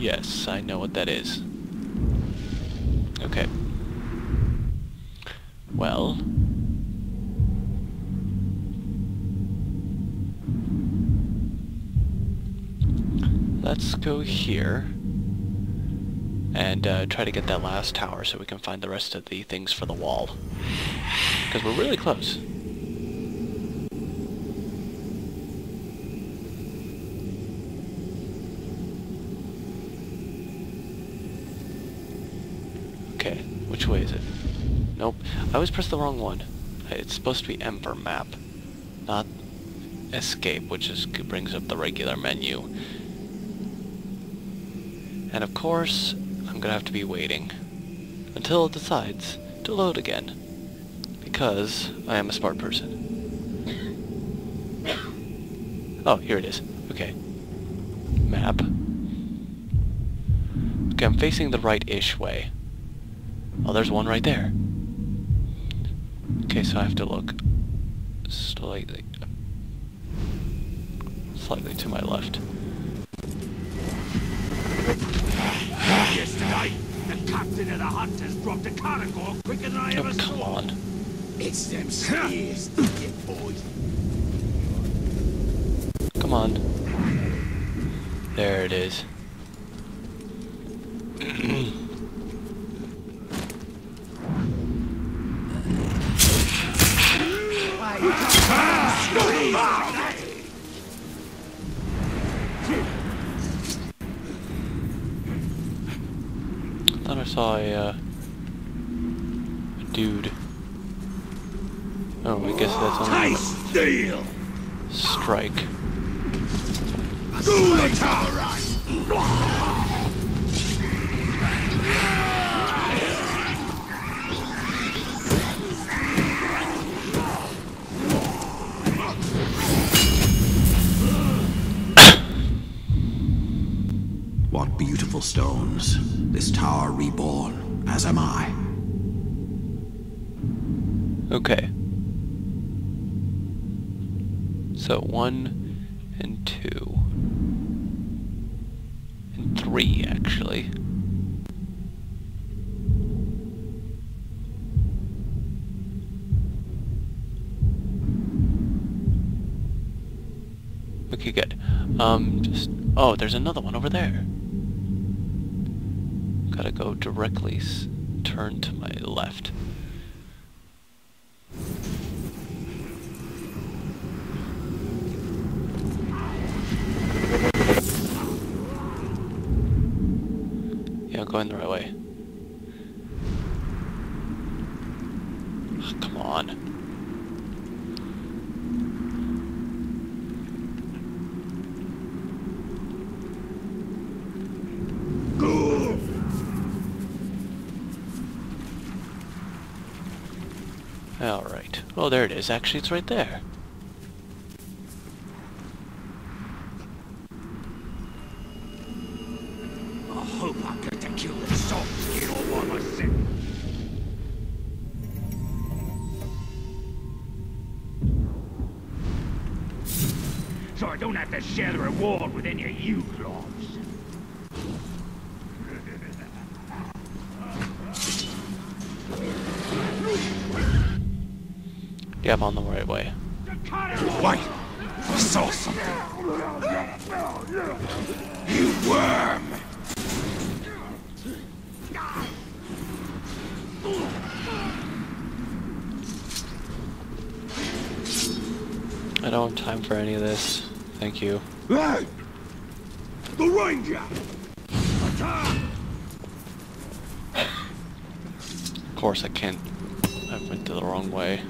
Yes, I know what that is. Okay. Well... Let's go here and uh, try to get that last tower so we can find the rest of the things for the wall. Because we're really close. Okay, which way is it? Nope, I always press the wrong one. It's supposed to be M for map, not escape, which is brings up the regular menu. And of course, I'm gonna have to be waiting until it decides to load again. Because I am a smart person. Oh, here it is. Okay. Map. Okay, I'm facing the right-ish way. Oh, there's one right there. Okay, so I have to look slightly, slightly to my left. Yesterday, the captain of the hunters dropped a caragor quicker than I Oh, ever come saw. on. It's them spears, you boys. Come on. There it is. Saw a, uh, a dude. Oh, I guess that's only steel! strike. What stones. This tower reborn, as am I. Okay. So one and two. And three, actually. Okay, good. Um, just... Oh, there's another one over there. Gotta go directly turn to my left. Yeah, going the right way. Ugh, come on. Alright. Oh, there it is. Actually, it's right there. I hope I get to kill the salt skin all by myself. So I don't have to share the reward with any of you clods. Yeah, I'm on the right way. Wait! I saw something! You worm! I don't have time for any of this. Thank you. Hey! The ranger! Attack! Of course I can't. I went to the wrong way.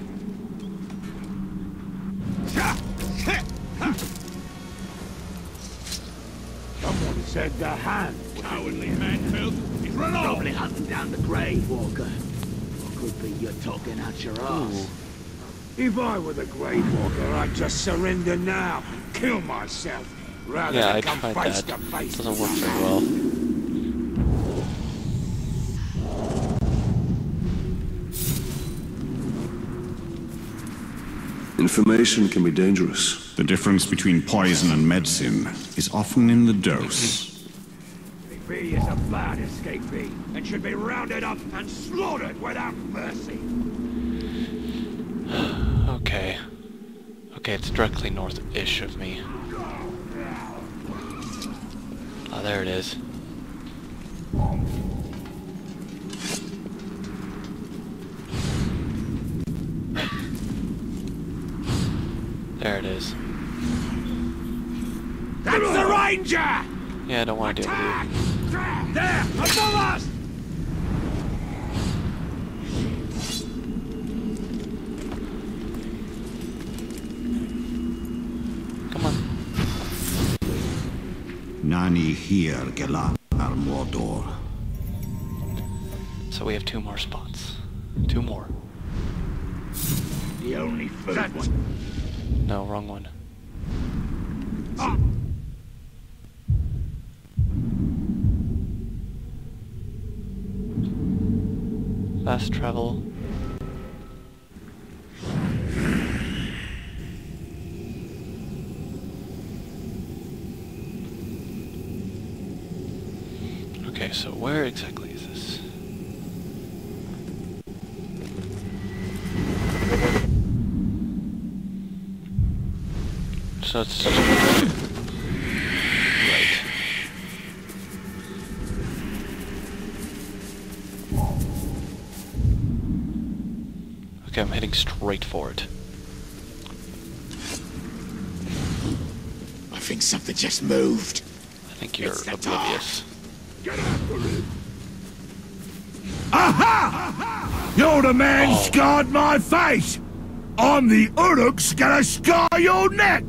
Someone said the hand. Cowardly man-filth. He's run off. Probably hunting down the Grave Walker. Or could be you're talking out your ass. If I were the Grave Walker, I'd just surrender now. Kill myself. Rather Yeah, than I come tried face that. to face. Doesn't work very well. Information can be dangerous. The difference between poison and medicine is often in the dose. He is a bad escapee and should be rounded up and slaughtered without mercy. Okay. Okay, it's directly north-ish of me. Ah, there it is. There it is. That's the ranger! Yeah, I don't want to deal with Attack! you. There, above us! Come on. Nani here, Gelar Mordor. So we have two more spots. Two more. The only food one. No, wrong one. Ah. Fast travel. Okay, so where exactly is this? So it's Okay, I'm heading straight for it. I think something just moved. I think you're the oblivious. Get after him! Aha! You're the man Oh. scarred my face! I'm the Uruks gonna scar your neck!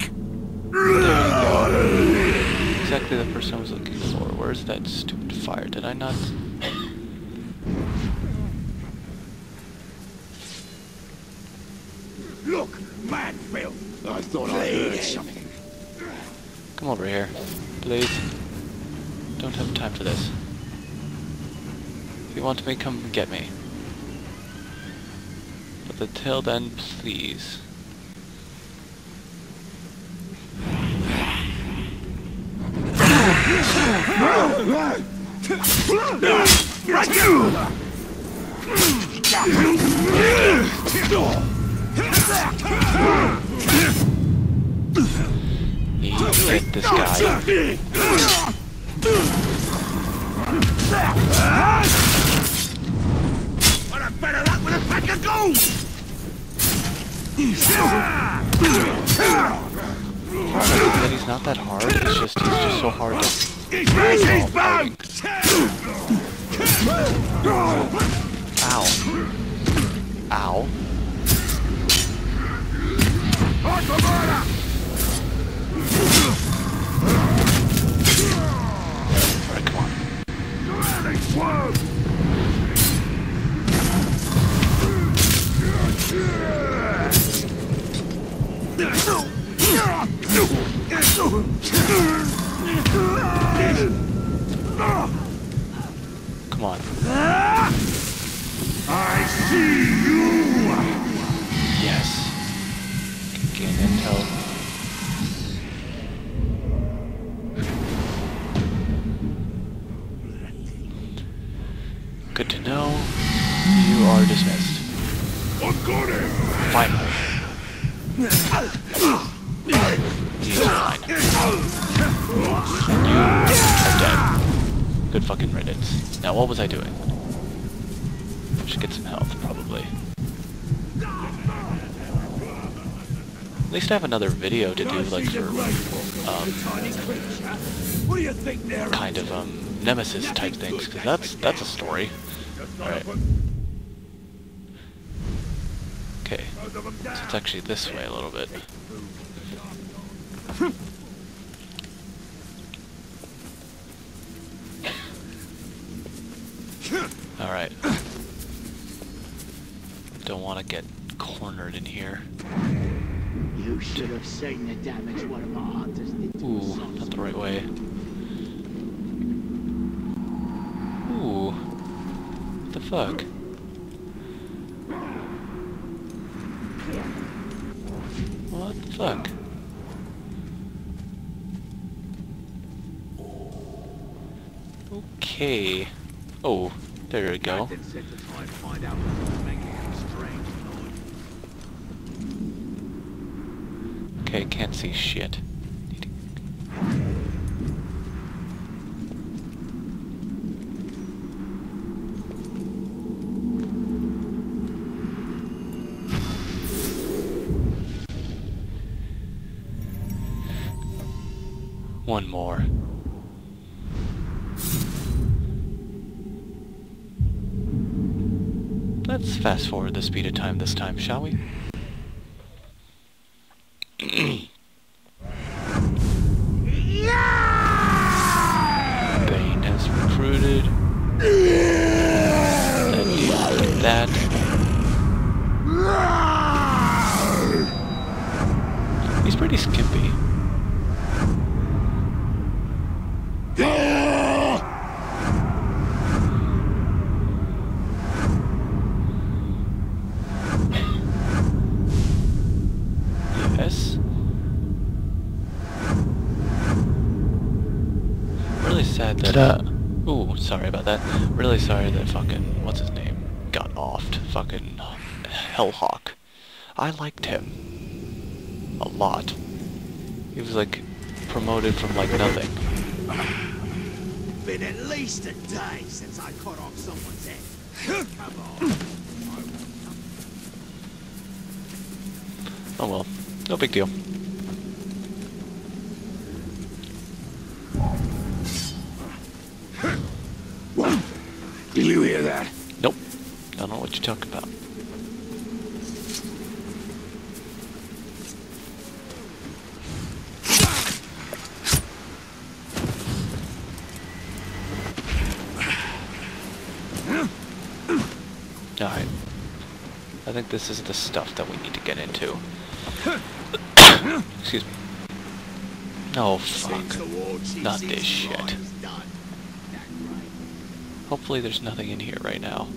Exactly the person I was looking for. Where's that stupid fire? Did I not? Look, man filth! I thought I heard something. Come over here, please. Don't have time for this. If you want me, come get me. But until then, please. Need to get this guy. What a better luck with a pack of gold! That he's not that hard. It's just he's just so hard to. Fighting. Oh, Ow. Ow. Alright, come on. Finally. He's fine. You are dead. Good fucking riddance. Now what was I doing? I Should get some health, probably. At least I have another video to do, like, for, um, kind of, um, nemesis type things, because that's, that's a story. Alright. Okay, so it's actually this way a little bit. Alright. Don't want to get cornered in here. You should have seen the damage one of our hunters did to Ooh, not the right way. Ooh. What the fuck? Fuck? Okay. Oh, there we go. Captain said to try and find out what's making him strange. Okay, can't see shit. One more. Let's fast forward the speed of time this time, shall we? Really sad. Uh, ooh, sorry about that. Really sorry that fucking what's his name got offed. Fucking Hellhawk. I liked him a lot. He was like promoted from like nothing. Been at least a day since I cut off someone's head. Come on. Oh well, no big deal. Did you hear that? Nope, I don't know what you're talking about. Alright. I think this is the stuff that we need to get into. Excuse me. Oh fuck. Since the war, she Not this shit. crimes done. That right. Hopefully there's nothing in here right now.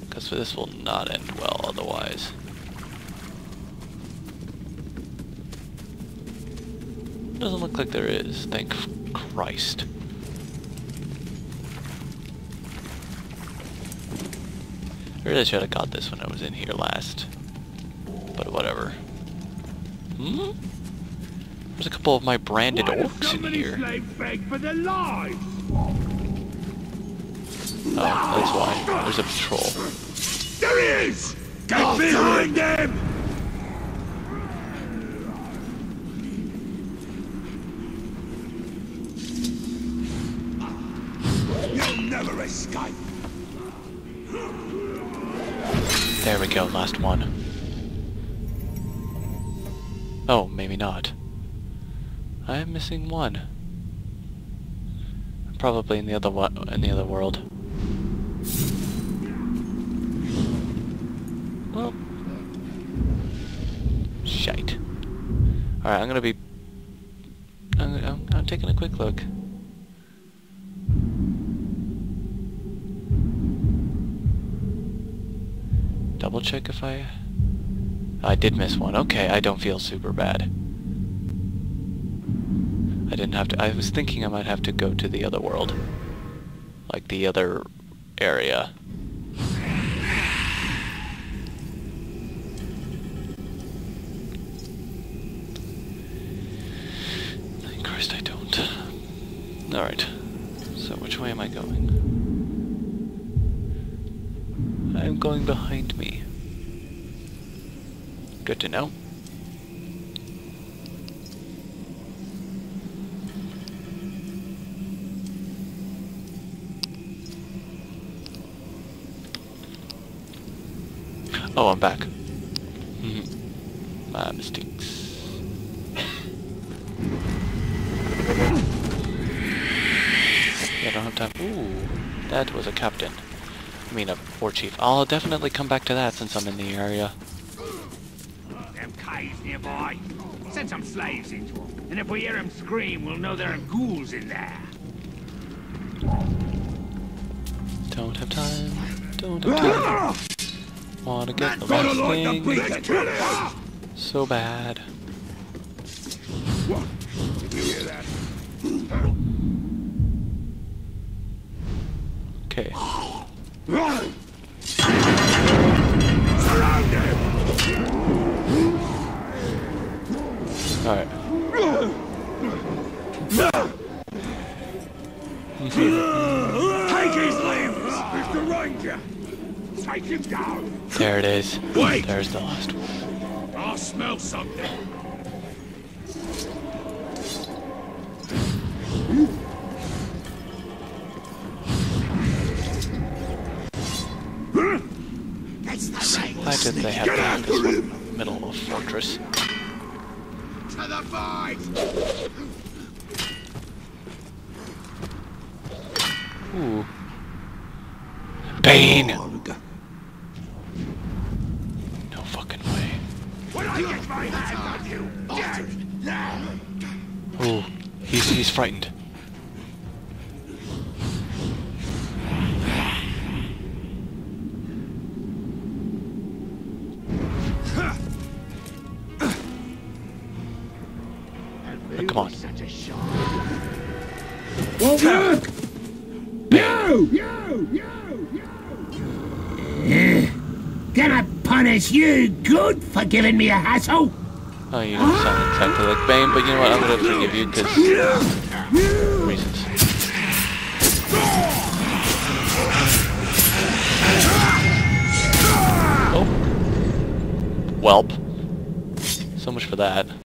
Because this will not end well otherwise. Doesn't look like there is, thank Christ. I really should have got this when I was in here last. But whatever. Hmm? There's a couple of my branded orcs in here. slaves beg for their lives? Oh, that's why. There's a patrol. There he is! Get oh, behind them! You'll never escape! There we go, last one. Oh, maybe not. I am missing one. Probably in the other in the other world. Well, shite. All right, I'm gonna be. I'm, I'm, I'm taking a quick look. Double check if I... I did miss one. Okay, I don't feel super bad. I didn't have to... I was thinking I might have to go to the other world. Like the other area. Thank Christ I don't. Alright. So which way am I going? I'm going behind me. Good to know. Oh, I'm back. Mhm. My mistakes. Yeah, I don't have time. Ooh, that was a captain. I mean, a war chief. I'll definitely come back to that since I'm in the area. Them caves nearby. Send some slaves into them. And if we hear them scream, we'll know there are ghouls in there. Don't have time. Don't have time want to get the last thing. So bad. Okay. Alright. Take his limbs! Mr. Ranger! Take him down! There it is. Wait! There's the last one. I smell something. That's. Why did they have to have this one in the middle of fortress? To the fight! Ooh. Bane! He's frightened. Come on. Work! Bane. You! You! You! Gonna punish you good for giving me a hassle! Oh, you don't sound exactly like Bane, but you know what? I'm gonna forgive you because reasons. Oh. Welp. So much for that.